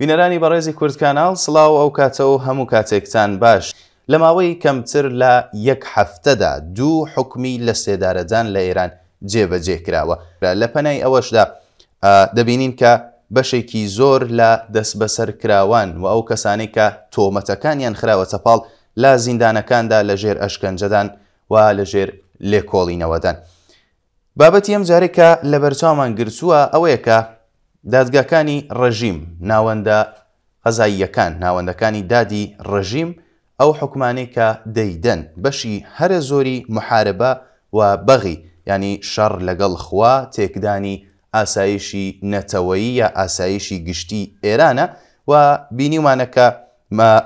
بینەرانی بەڕێزی کوردکانال سلااو ئەو کاتە و هەموو کاتێکتان باش لە ماوەی کەمتر لە یەک هەفتەدا دوو حکومی لە سێدارەدان لە ئێران جێبەجێ کراوە لە پەنای ئەوەشدا دەبینین کە بەشێکی زۆر لە دەست بەسەر کراوان و ئەو کەسانی کە تۆمەتەکانیان خراوەتە پاڵ لە زیندانەکاندا لە ژێر ئەشکەنجەدان وا لە ژێر لێکۆڵینەوەدان. بابەتی ئەم جارەی کە لە بەرچاومان گرتووە ئەوەیە کە دادگاکانی ڕژیم، ناوەندە قەزاییەکان، ناوەندەکانی دادی ڕژیم ئەو حوکمانەی کە دەیدەن بەشی هەرە زۆری محاربە و بەغی یانی شەڕ لەگەڵ خوا، تێکدانی ئاسایشی نەتەوەیی یا ئاسایشی گشتی ئێرانە و بینیومانە کە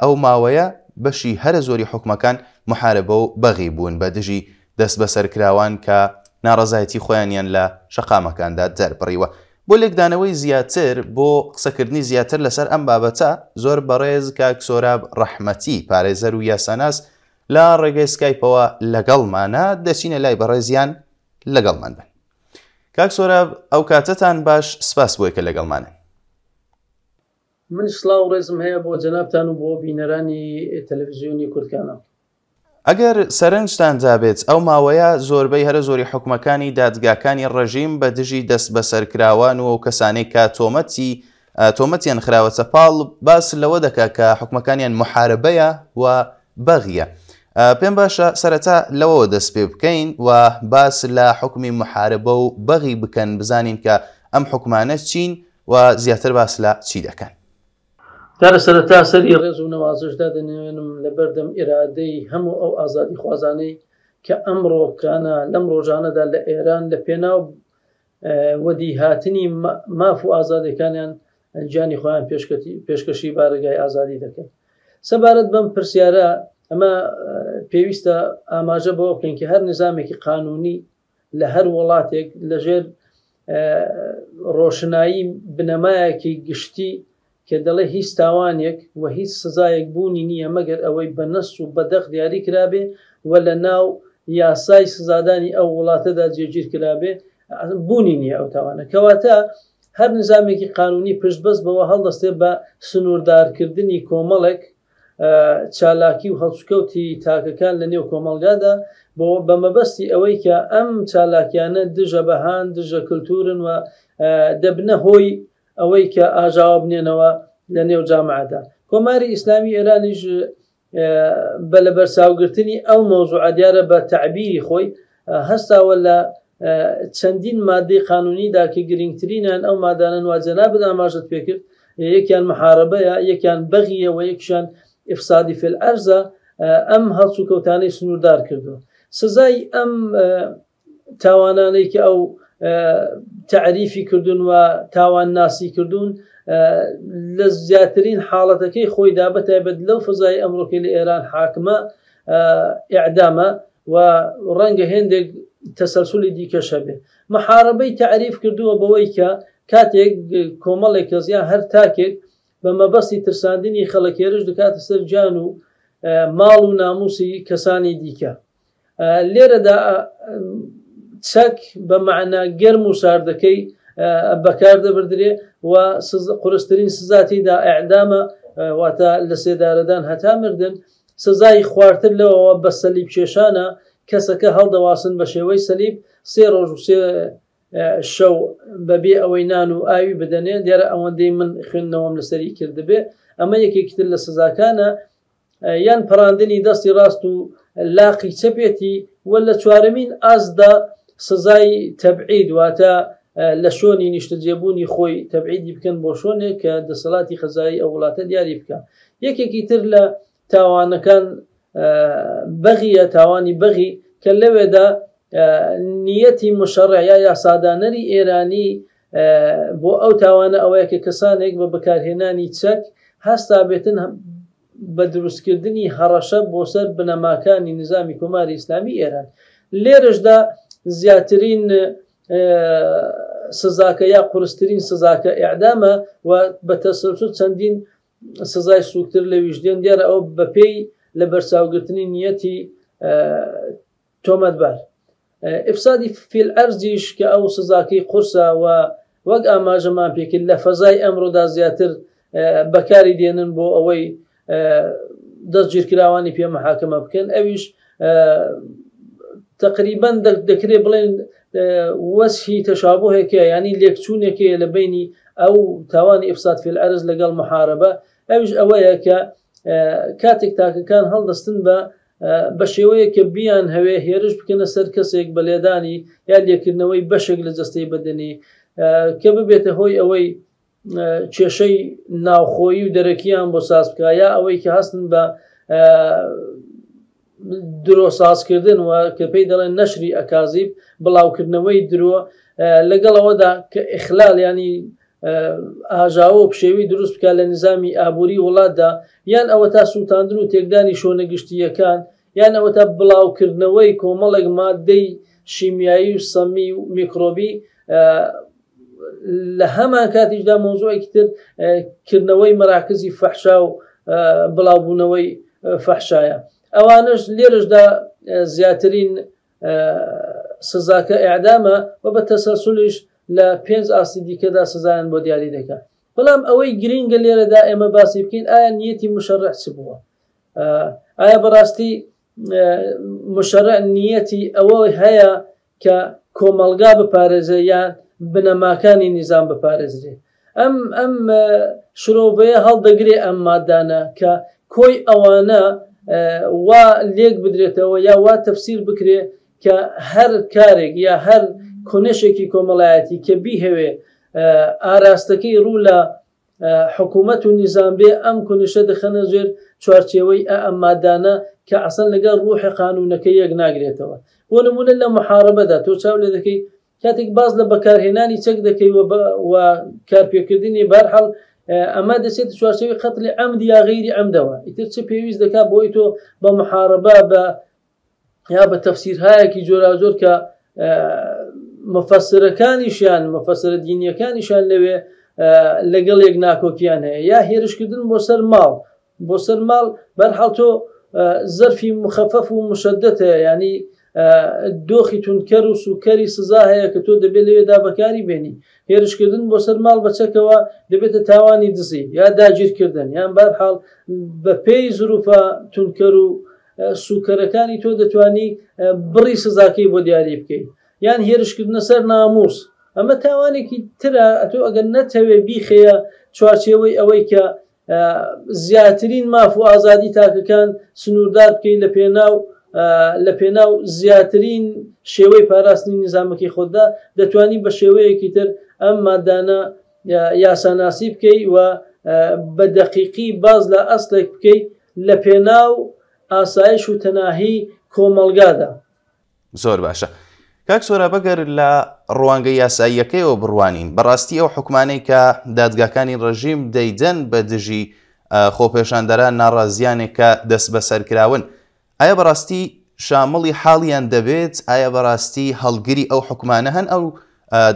ئەو ماوەیە بەشی هەرە زۆری حوکمەکان محاربە و بەغی بوون بە دژی دەستبەسەرکراوان کە ناڕەزایەتی خۆیانیان لە شەقامەکاندا دەربڕیوە. بۆ لێکدانەوەی زیاتر، بۆ قسەکردنی زیاتر لەسەر ئەم بابەتە، زۆر بەڕێز کاک سۆراب ڕەحمەتی، پارێزەر و یاساناس لە ڕێگەی سکایپەوە لەگەڵمانە، دەچینە لای بەڕێزیان لەگەڵمان بن. کاک سۆراب ئەو کاتەتان باش سپاس بۆی کە لەگەڵمانن. من سڵاو ڕێزم هەیە بۆ جەنابتان و بۆ بینەرانی تەلەڤیزیۆنی کوردکاناڵ. ئەگەر سەرنجتان دابێت ئەو ماوەیە زۆربەی هەرە زۆری حوکمەکانی دادگاکانی ڕژیم بە دژی دەست بەسەرکراوان و ئەو کەسانەی کە تۆمەتی تۆمەتیان خراوە چەپاڵ باس لەوە دەکا کە حکومەکانیان محاربەیە و بەغیە پێم باشە سەرەتا لەوەوە دەست پێ بکەین و باس لە حکومی محاربە و بەغی بکەن بزانین کە ئەم حکومانە چین و زیاتر باس لە چی دەکەن دارە سەرەتا سەری ڕێز و نەوازشدا دەنێنم لە بەردەم ئێرادەی هەموو ئەو ئازادی خوازانەی کە ئەم ڕۆکانە لەم ڕۆژانەدا لە ئێران لە پێناو وەدیهاتنی ماف و ئازادیەکانیان گیانی خۆیان پێشکەشی بارەگای ئازادی دەکەن سەبارەت بەم پرسیارە ئەمە پێویستە ئاماژە بۆ بکەین کە هەر نظامێکی قانونی لە هەر وڵاتێک لەژێر ڕۆشنایی بنەمایەکی گشتی کە دەڵێ هیچ تاوانێک و هیچ سزایەک بوونی نییە مەگەر ئەوەی بە نەس و بە دەق دیاری کرابێ و لە ناو یاسای سزادانی ئەو وڵاتەدا جێگیر کرابێ بوونی نییە ئەو تاوانە کەواتە هەر نزامێکی قانونی پشتبەست بەوە هەڵدەستێ بە سنووردارکردنی کۆمەڵێک چالاکی و هەڵسوکەوتی تاکەکان لە نێو کۆمەڵگادا بۆ بە مەبەستی ئەوەی کە ئەم چالاکیانە دژە بەهان دژە کللتورن و دەبنە هۆی ئەوەی کە ئاژاوە بنێنەوە لە نێو جامعدا کۆماری ئیسلامی ئێرانیش بە لە بەرساوگرتنی ئەو مەوزوع دیارە بە تعبیری خۆی هەستاوە لە چەندین مادەی قانونیدا کە گرنگترینان ئەو مادانن واجەنا بدا ئاماژت پێکرد یەکیان محاربەیە یەکیان بەغیە و یەکشان ئفسادی فل ئەرزە ئەم هەڵسوکەوتانەی سنووردار کردو سزای ئەم تاوانانەی کە ئەو تەعریفی کردوون و تاوان ناسی کردوون لە زیاترین حاڵەتەکەی خۆیدا بەتایبەت لەو فزای ئەمڕۆکەی لە ئێران حاکمە ئعدامە و ڕەنگە هێندێک تەسەلسولی دیکەشە بێ محاربەی تعریف کردووە بەوەی کە کاتێک کۆمەڵێک کەس یا هەر تاکێک بە مەبەستی ترساندنی خەڵکێرش دەکاتە سەر جان و ماڵ و ناموسی کەسانی دیکە لێرەدا چەک بە معنا گەرم و ساردەکەی بەکار دەبدرێ و قرسترین سزاتیدا ئەعدامە واتە لە سێدارەدان هەتا مردن سزای خوارتر لەوەوە بە سەلیب کێشانە کەسەکە هەڵدەواسن بە شێوەی سەلیب سێ ڕۆژ و سێ شەو بەبێ ئەوەی نان و ئاوی بدەنێ دیارە ئەوەندەی من خوێندنەوەم لەسەری کردبێ ئەمە یەکێکتر لە سزاکانە یان پەڕاندنی دەستی ڕاست و لاقی چەپێتی و لە چوارەمین ئاستدا سزای تەبعید واتە لە شۆنی نیشتەجێبوونی خۆی تەبعیدی بکەن بۆ شۆنێک کە دەسەڵاتی خەزایی ئەو وڵاتە دیاری بکە یەکێکی تر لە تاوانەکان بەغیە تاوانی بەغی کە لەوێدا نیەتی مشەڕە یا یاسادانەری ئێرانی بۆ ئەو تاوانە ئەوەیە کە کەسانێک بە بەکارهێنانی چەک هەستا بێتن بە دروستکردنی هەڕەشە بۆ سەر بنەماکانی نظامی کۆماری ئیسلامی ئێران لێرەشدا زیاترین سزاکە یا قرسترین سزاکە ئعدامە و بە تەسەسو چەندین سزای سوکتر لە ویژدێن دیارە ئەو بەپێی لە بەرچاوگرتنی نیەتی تۆمەتبار ئفسادی فیل ئەرزیش کە ئەو سزاکەی قورسە و وەک ئاماژەمان پێکرد لە فەزای ئەمڕۆدا زیاتر بەکاری دێنن بۆ ئەوەی دەست گیرکراوانی پێ محاکمە بکەن ئەویش تقریبان دەکرێ بڵێن وەسهی تەشابهێکە ینی لێکچوونێکەیە لە بینی ئەو تاوانی ئفساد فیل ئەرز لەگەڵ محاربە ئەوش ئەوەیە کە کاتێک تاکەکان هەڵدەستن بە بە شێوەیەک کە بیانهەوێ هێرش بکەنە سەر کەسێک بە لێدانی یا لێکردنەوەی بەشێک لە جەستەی بەدەنی کە ببێتە هۆی ئەوەی کێشەی ناوخۆیی و دەرەکییان بۆ ساز بکە یا ئەوەی کە هەستن بە درۆ سازکردن و کە پێی دەڵێن نەشری ئەکازیب بڵاوکردنەوەی درۆ لەگەڵ ئەوەدا کە ئەخلال ینی ئاژاوە و پشێوی دروست بکات لە نظامی ئابووری وڵاتدا یان ئەوە تا سووتاندن و تێکدانی شۆنە گشتییەکان یان ئەوە تا بڵاوکردنەوەی کۆمەڵێک مادەی شیمیایی و سەمی و میکرۆبی لە هەمان کاتیشدا مۆزۆێکی تر کردنەوەی مەراکزی فەحشا و بڵاوبوونەوەی فەحشایە ئەوانش لێرشدا زیاترین سزاکە ئەعدامە و بە تەسەسلیش لە پێنج ئاستی دیکەدا سزایان بۆ دیاری دەکە بەڵام ئەوەی گرنگە لێرەدا ئێمە باسی بکەین ئایا نیەتی مشەڕع چ بووە ئایا بەڕاستی مشەڕع نیەتی ئەوەی هەیە کە کۆمەڵگا بپارێزە یان بنەماکانی نیزان بپارێزرێ ئەم ئەم شرۆڤەیە هەڵدەگرێ ئەم مادانە کە کۆی ئەوانە وا لێک بدرێتەوە یا وا تەفسیر بکرێ کە هەر کارێک یا هەر کۆنشێکی کۆمەڵایەتی کە بیهەوێ ئاراستەکەی ڕوو لە حکوومەت و نیزان بێ ئەم کونشە دەخەنە زێر چوارچێوەی ئە ئەم مادانە کە ئەسەن لەگەڵ ڕوحی قانونەکە یەک ناگرێتەوە بۆ نمونە لە محاربەدا تۆ چاو لێ دەکەی کاتێک باس لە بەکارهێنانی چەک دەکەی و کارپێکردنی بارحەڵ ئەمە دەچێت چوارچەوی قەتلی ئەم دیاغیری ئەمدەوە ئیتر چ پێویست دەکات بۆی تۆ بە محاربە بە یا بە تەفسیرهایەکی جۆراجۆر کە مفەسرەکانیشیان مفەسرە دینیەکانیشان لەوێ لەگەڵ یەک ناکۆکیان هەیە یا هێرشکردن بۆ سەر ماڵ بۆ سەر ماڵ بەرحاڵ تۆ زەرفی مخەفەف و مشدت هەیە ینی دۆخی تونکەر و سوکەری سزا هەیە کە تۆ دەبێت لەوێدا بەکاری بێنی هێرشکردن بۆ سەر ماڵ بەچەکەوە دەبێتە تاوانی دزی یا داگیرکردن یان بارحاڵ بە پێی زروفە تونکەر و سوکەرەکانی تۆ دەتانی بڕی سزاکەی بۆ دیاری بکەیت یان هێرشکردنە سەر ناموس ئەمە تاوانێکی ترە ئەتۆ ئەگەر نەتەوێ بیخەیە چوارچێوەی ئەوەی کە زیاترین ماف و ئازادی تاکەکان سنووردار بکەیت لە پێناو لە پێناو زیاترین شێوەی پاراستنی نظامەکەی خۆتدا دەتوانی بە شێوەیەکی تر ئەم مادانە یاساناسی بکەیت و بە دەقیقی باز لە ئەسلێک بکەیت لە پێناو ئاسایش و تەناهی کۆمەڵگادا زۆر باشە کاک سۆرا بەگەر لە ڕوانگە یاساییەکەیەوە بڕوانین بەڕاستی ئەو حکومانەی کە دادگاکانی ڕژیم دەیدەن بە دژی خۆپێشاندەران ناڕازیانێک کە دەست بەسەرکراون ئایا بەڕاستی شامڵی حاڵیان دەبێت ئایا بەڕاستی هەڵگری ئەو حکومانە هەن ئەو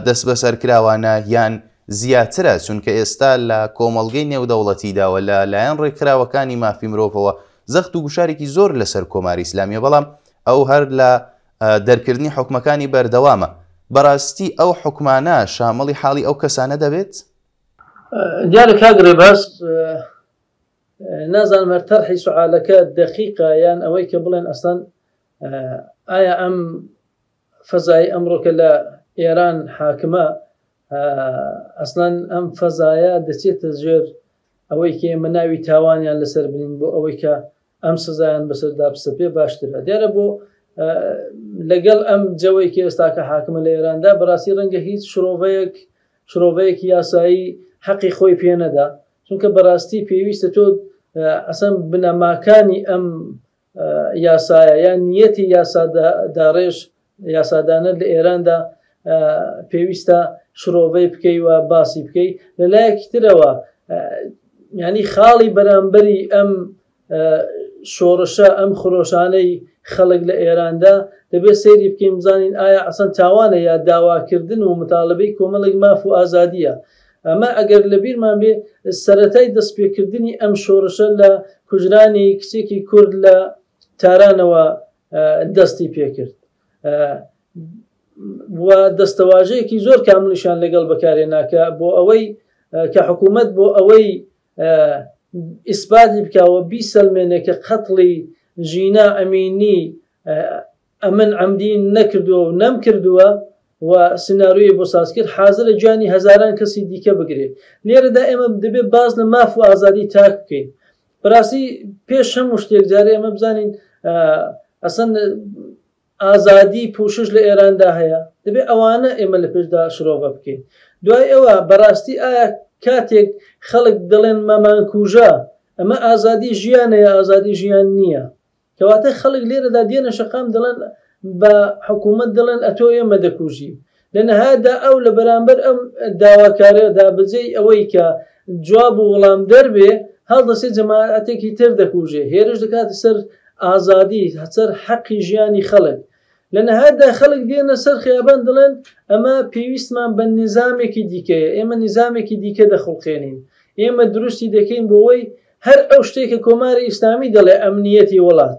دەست بەسەرکراوانە یان زیاترە چونکە ئێستا لە کۆمەڵگەی نێودەوڵەتیداوە لە لایەن ڕێکخراوەکانی مافی مرۆڤەوە زەخت و گوشارێکی زۆر لەسەر کۆماری ئسلامیە بەڵام ئەو هەر لە دەرکردنی حوکمەکانی بەردەوامە. بەراستی ئەو حوکمانە شامڵی حاڵی ئەو کەسانە دەبێت؟ دیارە کاک رێباز نازانم هەر تەرحی سوعالەکە دەقیقە یان ئەوەی کە بڵێن ئەسان ئایا ئەم فەزای ئەمڕۆکە لە ئێران حاکمە ئەسلەن ئەم فەزایە دەچێتە ژێر ئەوەی کە ئێمە ناوی تاوانیان لەسەر بین بۆ ئەوەی کە ئەم سزایان بەسەردا بسەپێ باشترە دیارە بۆ لەگەڵ ئەم جەوەی کە ئێستاکە حاکمە لە ئێراندا بەڕاستی ڕەنگە هیچ شرۆڤەیەک شرۆڤەیەکی یاسایی حەقی خۆی پێ نەدا چونکە بەڕاستی پێویستە تۆ ئەسەن بنەماکانی ئەم یاسایە یان نیەتی یاسا داڕێژ یاسادانەر لە ئێراندا پێویستە شرۆڤەی بکەی و باسی بکەی لە لایەکی ترەوە ینی خاڵی بەرامبەری ئەم شۆڕشە ئەم خرۆشانەی خەڵک لە ئێراندا دەبێت سەیری بکەین بزانین ئایا ئەسەن تاوانە یا داواکردن و مطالبەی کۆمەڵێک ماف و ئازادیە ئەمە ئەگەر لە بیرمان بێ سەتای دەستپێکردنی ئەم شۆڕشە لە کوژرانی کچێکی کورد لە تارانەوە دەستی پێکرد و دەستەواژەیەکی زۆر کاملیشان لەگەڵ بەکارێ ناکە بۆ ئەوەی کە حکوومەت بۆ ئەوەی ئیسپادی بکەوە بیسەلمێنێ کە قەتڵی ژینا ئەمینی ئەمن ئەمدی نەکردووە و نەم کردووە و سناروی بۆ سازکرد حاضرە جانی هزاران کەسی دیکە بگرێت لێرەدا ئێمە دەبێت باز لە ماف و ئازادی تاک بکەین بەڕاستی پێش هەموو شتێک جارێ ئەمە بزانین ئەسەن ئازادی پوشش لە ئێراندا هەیە دەبێت ئەوانە ئێمە لە پێشدا شرۆڤە بکەین دوای ئەوە بەڕاستی ئایا کاتێک خەڵک دەڵێن مەمانکوژە ئەمە ئازادی ژیانەیە ئازادی ژیان نییە کەواتە خەڵک لێرەدا دێنە شەقام دەڵێن بە حکوومەت دەڵێن ئەتۆ ئێمە دەکوژی لە نەهادا ئەو لە بەرامبەر ئەم داواکارەدا بجێی ئەوەی کە جواب و وەڵام دەربێ هەڵدەسێ جەماعەتێکی تر دەکوژێ هێرش دەکاتە سەر ئازادی هەسەر حەقی ژیانی خەڵک لە نەهادا خەڵک دێنە سەر خیابان دڵێن ئەمە پێویستمان بە نظامێکی دیکەیە ئێمە نظامێکی دیکە دەخڵقێنین ئێمە دروستی دەکەین بۆەوەی هەر ئەو شتێک کە کۆماری ئیسلامی دەڵێ ئەمنیەتی وڵات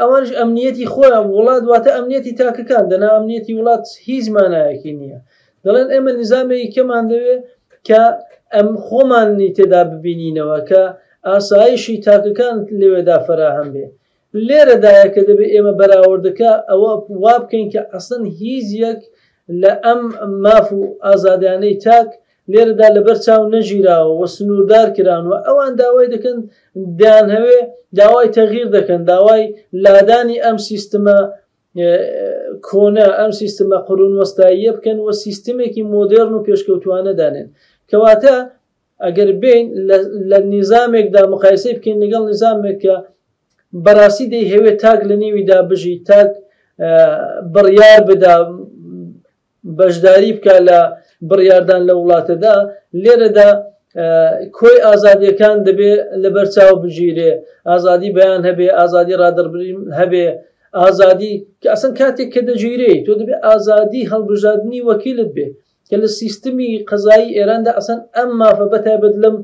ئەوانش ئەمنیەتی خۆیان وڵات واتە ئەمنیەتی تاکەکان دەنا ئەمنیەتی وڵات هیچ مانایەکی نییە دەڵێن ئێمە نظامێکی کەمان دەوێت کە ئەم خۆماننی تێدا ببینینەوە کە ئاسایشی تاکەکان لەوێدا فراهەم بێ لێرەدایە کە دەبێت ئێمە بەراوردەکە ئەوە وا بکەین کە ئەسڵەن هیچ یەک لە ئەم ماف و ئازادیانەی تاک لێرەدا لەبەر چاو نەگیراوە و سنووردار کران و ئەوان داوای دەکەن دەیانهەوێ داوای تەغیر دەکەن، داوای لادانی ئەم سیستمە کۆنە، ئەم سیستمە قرون وسطاییە بکەن و سیستمێکی مۆدێرن و پێشکەوتووانە دانێن. کەواتە ئەگەر بین لە نیزامێکدا مقایسەی بکەین لەگەڵ نیزامێک کە بەڕاستی دەی هەوێت تاک لە نێویدا بژی تاک بڕیار بدا بەشداری بکە لە بڕیاردان لە وڵاتەدا لێرەدا کۆی ئازادیەکان دەبێ لە بەرچاو بگیرێ ئازادی بەیان هەبێ ئازادی ڕادەربرین هەبێ ئازادی کە ئەسن کاتێک کە دەگیرێ تۆ دەبێ ئازادی هەڵبژاردننی وەکیلت بێ کە لە سیستمی قەزایی ئێراندا ئەسەن ئەم مافە بەتایبەت لەم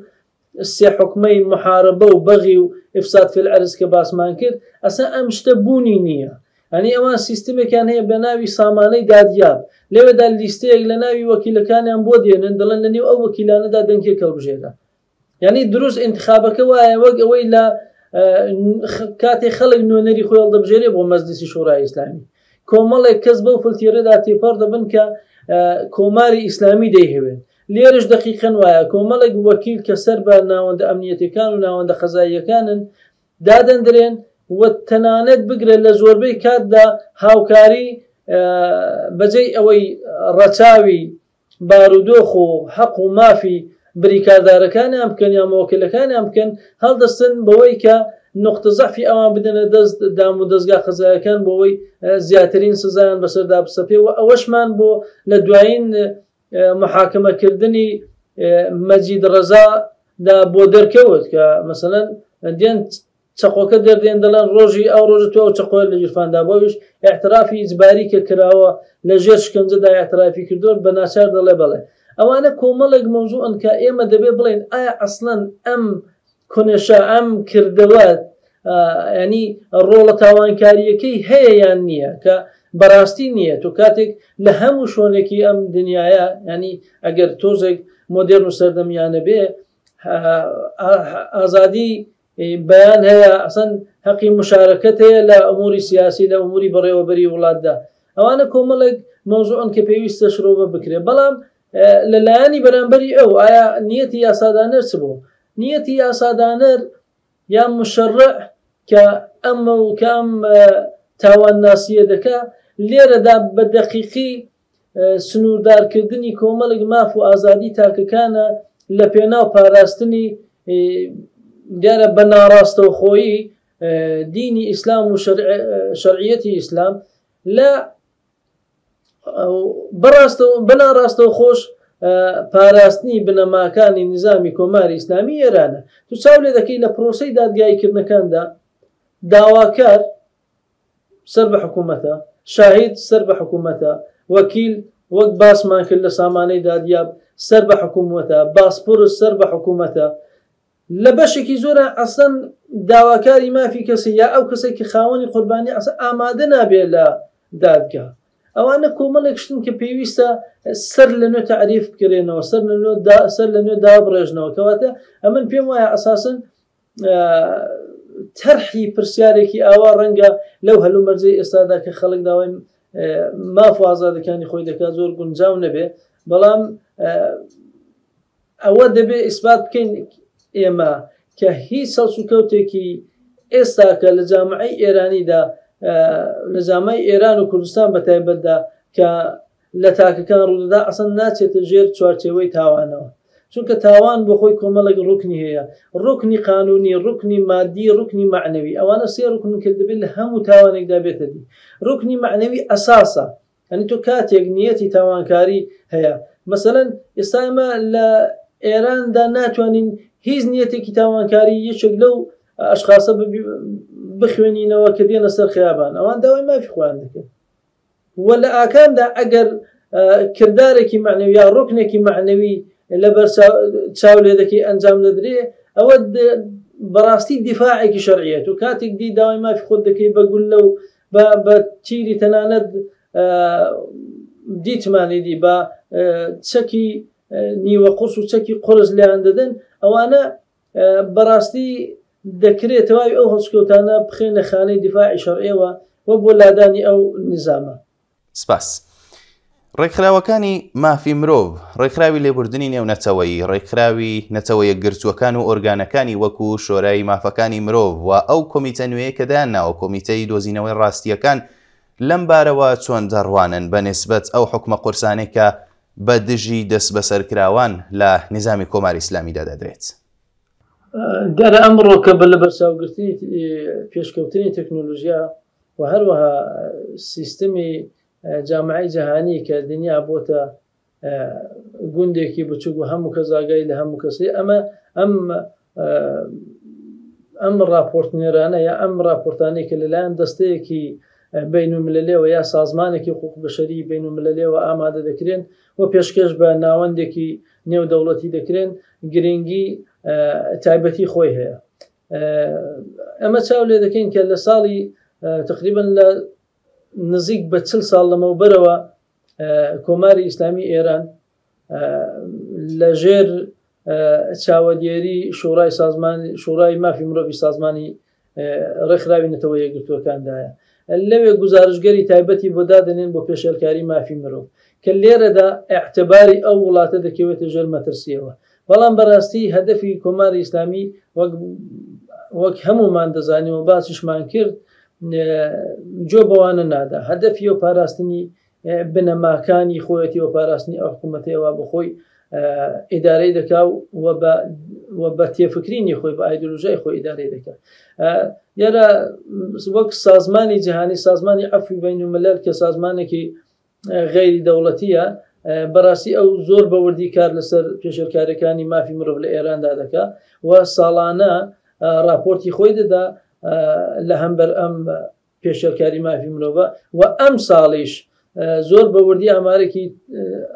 سێ حکمەی محاربە و بەغی و ئفساد فل ئەرز کە باسمان کرد ئەسە ئەم شتە بوونی نییە ئەنی ئەوان سیستمێکیان هەیە بە ناوی سامانەی دادیاب لەوێدا لیستەیەک لە ناوی وەکیلەکانیان بۆ دێنن دەڵێن لە نێو ئەو وەکیلانەدا دەنکێک هەڵبژێرە یعنی دروست انتخابەکە وایە وەک ئەوەی لە کاتێ خەڵک نوێنەری خۆیڵ دەبژێرێ بۆ مەزلیسی شورای ئیسلامی کۆمەڵێک کەس بەو فلتیرەدا تێپەر دەبن کە کۆماری ئیسلامی دەیهوێن لێرش دقیقەن وایە کۆمەڵێک وەکیل کە سەر بە ناوەندە ئەمنیەتەکان و ناوەندە خەزاییەکانن دادەندرێن و تەنانەت بگرە لە زۆربەی کاتدا هاوکاری بەجێی ئەوەی ڕەچاوی بارودۆخ و هەق و مافی بریکاردارەکانیان بکەن یان موەکلەکانیان بکەن، هەڵدەستن بەوەی کە نوقتە زەعفی ئەوان بدەنە دەست دامودەزگا قەزایەکان بۆوەی زیاترین سزایان بەسەردا بسەپێ و ئەوەشمان بۆ لە دوایین محاکمە کردنی مەجید ڕەزا دا بۆ دەرکەوت کە مەسەلەن دێن چەقۆکە دەردێن دەڵێن ڕۆژی ئەو ڕۆژە تۆ ئەو چەقۆیە لە گیرفاندا بۆویش اعترافی ئیجباری کە کراوە لە ژێر شکنجەدا اعترافی کردووە بە ناچار دەڵێ بەڵێ ئەوانە کۆمەڵێک مەوزوعن کە ئێمە دەبێ بڵێن ئایا ئەسلەن ئەم کونێشە ئەم کردەوە ینی ڕۆڵە تاوانکاریەکەی هەیە یان نییە کە بەڕاستی نییە تۆ کاتێک لە هەموو شوۆنێکی ئەم دنیاە ینی ئەگەر تۆزێک مۆدرن و سەردەمیانە بێ ئازادی بیان هەیە ئەسەن هەقی مشارەکەت هەیە لە ئەموری سیاسی لە ئەموری بەڕێوەبەری وڵاتدا ئەوانە کۆمەڵێک مەوزوعن کە پێویستە شرۆڤە بکرێ بەڵام لە لایەنی بەرامبەری ئەو ئایا نیەتی یاسادانەر چ بوو نیەتی یاسادانەر یا مشڕع کە ئەمە و کە ئەم تاوان ناسیە دەکە لێرەدا بە دەقیقی سنووردارکردنی کۆمەڵێک ماف و ئازادی تاکەکانە لە پێناو پاراستنی دیارە بە ناڕاستەوخۆیی دینی ئیسلام و شەرعەتی ئیسلام لە بەناڕاستەوە خۆش پاراستنی بنەماکانی نظامی کۆماری ئیسلامی ئێرانە تو چاو لێ دەکەی لە پرۆسی دادگایکردنەکاندا داواکار سەر بە حکوومەتە، شاهید سەر بە حکوومەتە، وەکیل وەک باسمان کرد لە سامانەی دادیاب سەر بە حکوومەتە، باسپورس سەر بە حکوومەتە. لە بەشێکی زۆرا ئەسلەن داواکاری مافی کەسی یا ئەو کەسێک کە خاوەنی قوربانیە ئەسلەن ئامادە نابێت لە دادگا. ئەوانە کۆمەڵێک شتن کە پێویستە سەر لە نوێ تەعریف بکرێنەوە، سەر لە نوێ دابڕێژنەوە. کەواتە ئەمن پێم وایە ئەساسەن تەرحی پرسیارێکی ئاوا ڕەنگە لەو هەلومەرجەی ئێستادا کە خەڵک داوای ماف و ئازادەکانی خۆی دەکات زۆر گونجاو نەبێ بەڵام ئەوە دەبێ ئیسبات بکەین ئێمە کە هیچ سەڵس و کەوتێکی ئێستاکە لە جامعی ئێرانیدا لە جامای ئێران و کوردستان بە تایبەتدا کە لە تاکەکان ڕوودەدا ئەسڵەن ناچێتە ژێر چوارچێوەی تاوانەوە چونکە تاوان بۆ خۆی کۆمەڵێک ڕوکنی هەیە ڕوکنی قانونی ڕوکنی مادی ڕوکنی مەعنەوی ئەوانە سێ ڕوکن کە دەبێت لە هەموو تاوانێکدا بێتە دی ڕوکنی مەعنەوی ئەساسە ئەنی تۆ کاتێک نیەتی تاوانکاری هەیە مەسەەن ئێستا ئمە لە ئێراندا ناتوانین هیچ نیەتێکی تاوانکاری یەکێک لەو ئەشخاصە بخوێنینەوە کە دێنە سەر خیابان ئەوان داوای مافی خۆیان دەکەن وە لە ئاکامدا ئەگەر کردارێکی مەعنەوی یا ڕوکنێکی مەعنەوی لەبەر چاو لێ دەکەی ئەنجام دەدرێ ئەوە بەڕاستی دیفاعێکی شەرعیەت و کاتێک دی داوای مافی خۆت دەکەی بە گولە و بە تیری تەنانەت دیتمانی دی بە چەکی نیوە قرس و چەکی قرس لایان دەدەن ئەوانە بەڕاستی دەکرێت تەواوی ئەو هەڵسوکەوتانە بخرێنە خانەی دیفاعی شەڕعێوە و بۆ لادانی ئەو نیزامە. سپاس. ڕێکخراوەکانی مافی مرۆڤ، ڕێکخراوی لێبوردنی نێونەتەوەیی، ڕێکخراوی نەتەوە یەکگرتووەکان و ئۆرگانەکانی وەکو شۆرای مافەکانی مرۆڤ و ئەو کۆمیتە نوێیە کە دایان ناوە کۆمیتەی دۆزینەوەی ڕاستییەکان لەم بارەوە چۆن دەڕوانن بە نسبەت ئەو حوکمە قورسانەی کە بە دژی دەسبەسەرکراوان لە نیزامی کۆماری ئیسلامیدا دەدرێت. دیارە ئەمڕۆ کە بە لە بەرچاوگرتنی پێشکەوتنی تەکنۆلۆژیا و هەروەها سیستمی جامعی جیهانی کە دنیا بۆتە گوندێکی بچوک و هەموو کە زاگای لە هەموو کەسی ئەمە ئەم ئەم ڕاپۆرتنێرانە یا ئەم ڕاپۆرتانی کە لەلایەن دەستەیەکی بین و مللێەوە یا سازمانێکی قوق بەشەری بین و مللێەوە ئامادە دەکرێن و پێشکەش بە ناوەندێکی نێودەوڵەتی دەکرێن گرنگی تایبەتی خۆی هەیە ئەمە چاو لێ دەکەین کە لە ساڵی تقریبن لە نزیک بە چل ساڵ لەمەوبەرەوە کۆماری ئیسلامی ئێران لەژێر چاوەدێری شورای سازمان شورای مافی مرۆڤی سازمانی ڕێکخراوی نەتەوە یەکگرتوەکاندایە لەوێ گزارشگەری تایبەتی بۆ دادنێن بۆ پێشێلکاری مافی مرۆڤ کە لێرەدا اعتباری ئەو وڵاتە دەکەوێتە ژێر مەترسیەوە بەڵام بەڕاستی هەدەفی کۆماری ئیسلامی وەک وەک هەمومان دەزانیەوە باسیشمان کرد جۆ بەوانە نادا هەدەفی و پاراستنی بنەماکانی خۆیەتی و پاراستنی ئەو حکوومەتی ئەوە بخۆی ئیدارەی دەکا و بە تێفکرینی خۆی بە ئایدۆلژای خۆی ئیدارەی دەکات دیارە وەک سازمانی جیهانی سازمانی ئەفی بین و ملل کە سازمانێکی غیری دەوڵەتیە بەڕاستی ئەو زۆر بەوردی کار لەسەر پێشێلکارەکانی مافی مرۆڤ لە ئێراندا دەکا و ساڵانە راپۆرتی خۆی دەدا لە هەمبەر ئەم پێشێلکاری مافی مرۆڤە و ئەم ساڵیش زۆر بە وردی ئامارێکی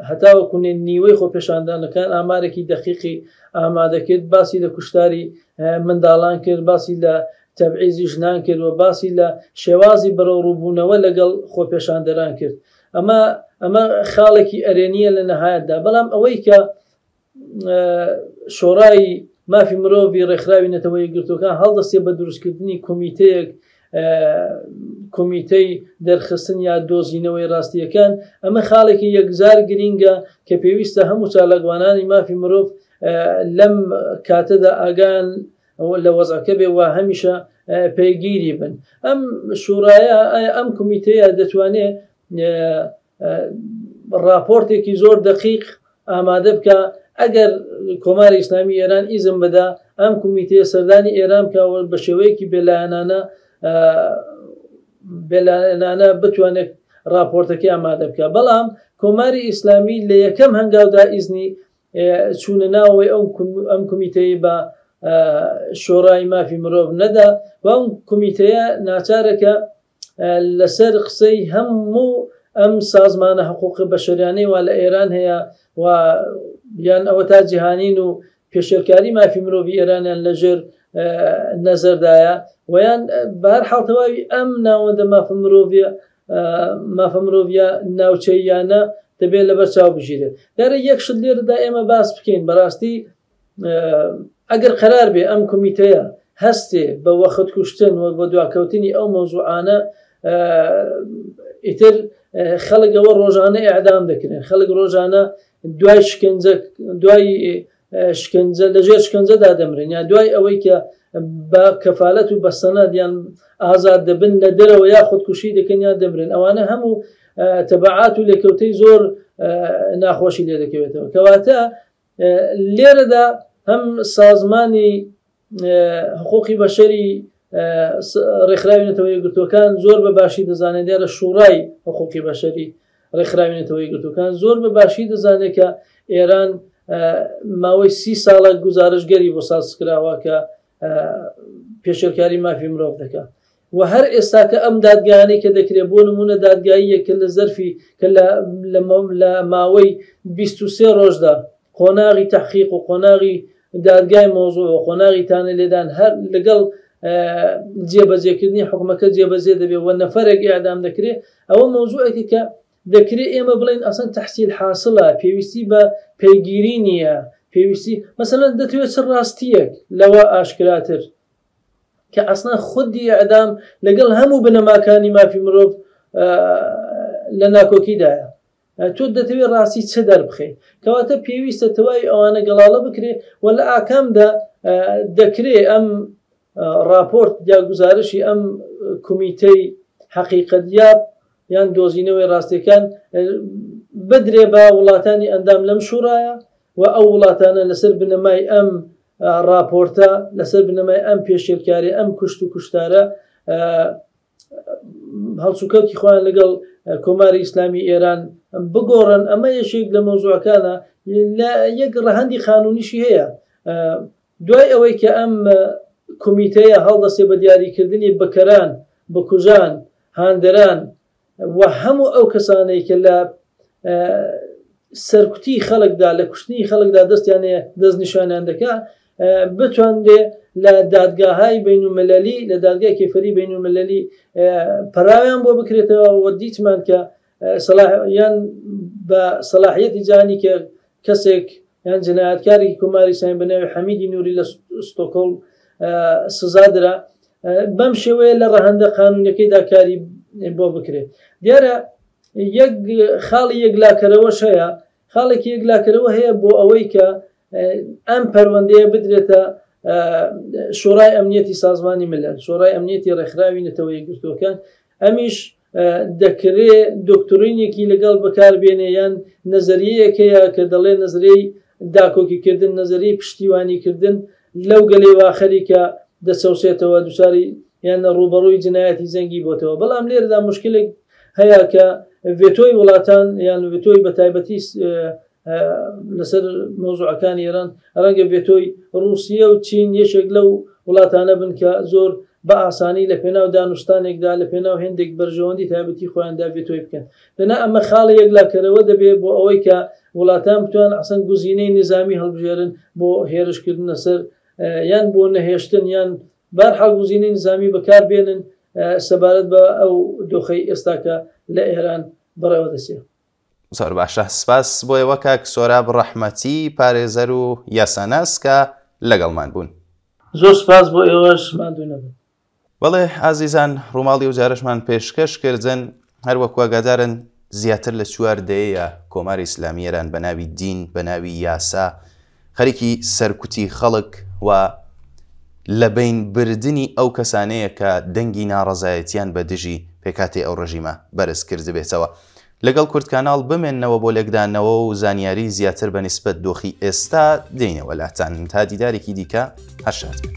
هەتاوەکوونێ نیوەی خۆپێشاندانەکان ئامارێکی دەقیقی ئامادەکرد باسی لە کوشتاری منداڵان کرد باسی لە تەبعیزی ژنان کرد و باسی لە شێوازی بەرەو ڕووبوونەوە لەگەڵ خۆپێشاندەران کرد ئەمە ئەمە خاڵێکی ئەرێنیە لە نەهایەتدا بەڵام ئەوەی کە شۆڕایی مافی مرۆڤی ڕێکخراوی نەتەوە یەکگرتوەکان هەڵدەستێ بە دروستکردنی کۆمیتەیەک کۆمیتەی دەرخستن یا دۆزینەوەی ڕاستیەکان ئەمە خاڵێکی یەکجار گرینگە کە پێویستە هەموو چالاکوانانی مافی مرۆڤ لەم کاتەدا ئاگان لە وەزەکە بێ و هەمیشە پێگیری بن ئەم شوڕایە ئەم کمیتەیە دەتوانێت ڕاپۆرتێکی زۆر دقیق ئامادە بکە ئەگەر کۆماری ئیسلامی ئێران ئیزم بدا ئەم کومیتەیە سەردانی ئێران کاوە بە شێوەیەکی بێلایەنانە بێلایەنانە بتوانێت راپۆرتەکەی ئامادە بکە بەڵام کۆماری ئیسلامی لە یەکەم هەنگاودا ئیزنی چوونە ناوەوەی ئەو ئەم کومیتەی بە شۆڕای مافی مرۆڤ نەدا و ئەم کومیتەیە ناچارەکە لەسەر قسەی هەموو ئەم سازمانە حقوقی بەشریانەی وا لە ئێران هەیە و یان ئەوە تا جیهانین و پێشێرکاری مافی مرۆڤی ئێرانیان لەژێر نەزەردایە ویان بار حڵتەواوی ئەم ناوەندە مافە مرۆڤە مافە مرۆڤە ناوچەیانە دەبێت لەبەر چاو بژیرێت دەرە یەک شت لێرەدا ئێمە باس بکەین بەڕاستی ئەگەر قەرار بێ ئەم کمیتەیە هەستێ بە وەخت کوشتن و بە دواکەوتنی ئەو مەوزوعانە ئیتر خەڵک ئەوە ڕۆژانە ئەعدام دەکرێن خەڵک ڕۆژانە دوای شکنجە دوای شکنجە لەژێر شکنجەدا دەمرن یا دوای ئەوەی کە بە کەفاالەت و بە سەنەد یان ئازاد دەبن لە دەرەوە یا خودکوشی دەکەن یا دەمرن ئەوانە هەموو تەبعات و لێکەوتەی زۆر ناخۆشی لێ دەکەوێتەوە کەواتە لێرەدا هەم سازمانی حقوقی بەشەری ڕێکخراوی نەتەوە یەکگرتوەکان زۆر بە باشی دەزانێت دیارە شوڕای حقوقی بەشەری ڕێکخراوی نەتەوە یەکگرتوەکان زۆر بە باشی دەزانێت کە ئێران ماوەی سی ساڵە گزارشگەری بۆ سازکراوە کە پێشێلکاری مافی مرۆڤ دەکات وە هەر ئێستاکە ئەم دادگایانەی کە دەکرێت بۆ نموونە دادگاییەک کە لە زەرفی کە لە لە لە ماوەی بیست و سێ ڕۆژدا قۆناغی تەحقیق و قۆناغی دادگای مۆزوع و قۆناغی تانە لێدان هەر لەگەڵ جێبەجێکردنی حکومەکە جێبەجێ دەبێت و نەفەرێک ئیعدام دەکرێت ئەوە مۆزوعێکە کە دەکرێت ئێمە بڵێن ئەسن تحصیل حاصلە پێویستی بە پەیگیری نییە پێویستی مەسەلەن دەتوێت چ ڕاستیەک لەوە ئاشکراتر کە ئەسڵەن خودی ئەدام لەگەڵ هەموو بنەماکانی مافی مرۆڤ لە ناکۆکیدایە تۆ دەتەوێت ڕاستی چ دەربخەیت کەواتە پێویستە تەواوی ئەوانە گەڵاڵە بکرێ و لە ئاکامدا دەکرێ ئەم راپۆرت یا گزارشی ئەم کمیتەی حەقیقەت یاب یان دۆزینەوەی ڕاستەکان بدرێ بە وڵاتانی ئەندام لەم شوڕایە و ئەو وڵاتانە لەسەر بنەمای ئەم ڕاپۆرتە لەسەر بنەمای ئەم پێشێلکاری ئەم کوشت و کوشتارە هەڵسوکەوتی خۆیان لەگەڵ کۆماری ئیسلامی ئێران بگۆڕن ئەمە یەشێک لە مۆزوعەکانە لە یەک ڕەهندی خانونیشی هەیە دوای ئەوەی کە ئەم کمیتەیە هەڵدەسێ بە دیاریکردنی بکەران بکوژان هاندەران و هەموو ئەو کەسانەی کە لە سەرکوتی خەڵکدا لە کوشتنی خەڵکدا دەستیان دەست نیشانیان دەکا بتوانرێ لە دادگاهای بین و مللی لە دادگای کێفەری بین و مللی پەراویان بۆ بکرێتەوە وە دیتمان کە سەلاحیان بە سەلاحیەتی جانی کە کەسێک یان جنایەتکارێکی کۆماری سامی بە ناوی حەمیدی نووری لە ستۆکۆڵم سزا درا بەم شێوەیە لە ڕەهندە قانونەکەی داکاری بۆ بکرێت دیارە یەک خاڵی یەکلاکەرەوە شەیە خاڵێکی یەکلاکەرەوە هەیە بۆ ئەوەی کە ئەم پەروەندەیە بدرێتە شۆڕای ئەمنیەتی سازمانی ملل شۆڕای ئەمنیەتی ڕێکخراوی نەتەوە یەکگرتوەکان ئەمیش دەکرێ دۆکترینێکی لەگەڵ بەکاربێنێ یان نەزەریەیەک هەیە کە دەڵێ نەزرەی داکۆکیکردن نەزەری پشتیوانیکردن لەو گەلێ واخەری کە دەچەوسێتەوە دوچاری یان ڕوبەڕووی جنایەتی جەنگی بۆتەوە بەڵام لێردا مشکلێک هەیە کە ڤێتۆی وڵاتان یان ڤێتۆی بە تایبەتی لەسەر مۆزوعەکانی ئێران ڕەنگە ڤێتۆی ڕوسیە و چین یەکێک لەو وڵاتانە بن کە زۆر بە ئاسانی لە پێناو دانوستانێکدا لە پێناو هێندێک بەرژەوەندی تایبەتی خۆیاندا ڤێتۆی بکەن دەنا ئەمە خاڵی یەکلاکەرەوە دەبێ بۆ ئەوەی کە وڵاتان بتوان ئەسەن گوزینەی نظامی هەڵبژێرن بۆ هێرشکردنە سەر یان بۆ نەهێشتن یان بار حەڵگوزینەی نظامی بەکار بێنن سەبارەت بە ئەو دۆخەی ئێستاکە لە ئێران بەڕێوە دەسێت زۆر باشە سپاس بۆ ئێوە کاک سۆراب ڕەحمەتی پارێزەر و یاساناس کە لەگەڵمان بوون زۆر سپاس بۆ ئێوەش ماندوو نەبن بەڵێ ئازیزان ڕووماڵی و جارشمان پێشکەش کردن هەروەکوواگادارن زیاتر لە چوار دەیەیە کۆماری ئیسلامی ئێران بە ناوی دین بە ناوی یاسا خەریکی سەرکوتی خەڵک و لەبەین بردنی ئەو کەسانەیە کە دەنگی ناڕەزایەتیان بە دژی پێکهاتەی ئەو ڕژیمە بەرز کردبێتەوە. لەگەڵ کوردکاناڵ بمێننەوە بۆ لێکدانەوە و زانیاری زیاتر بە نیسبەت دۆخی ئێستا دێینەوە لاتان. تا دیدارێکی دیکە هەر شاد بن.